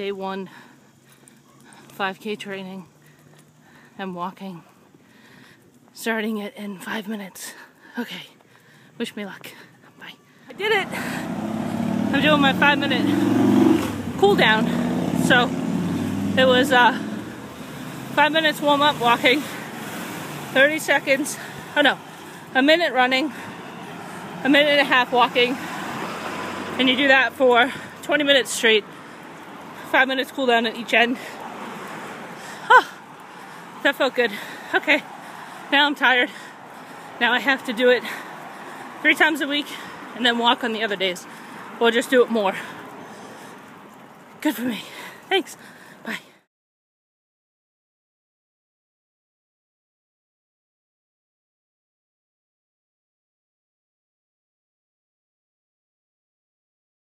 day one 5k training. I'm walking. Starting it in five minutes. Okay. Wish me luck. Bye. I did it! I'm doing my five minute cool down. So it was uh, five minutes warm up walking, 30 seconds, oh no, a minute running, a minute and a half walking, and you do that for 20 minutes straight. Five minutes cool down at each end. Oh, that felt good. Okay, now I'm tired. Now I have to do it three times a week and then walk on the other days. Or just do it more. Good for me. Thanks.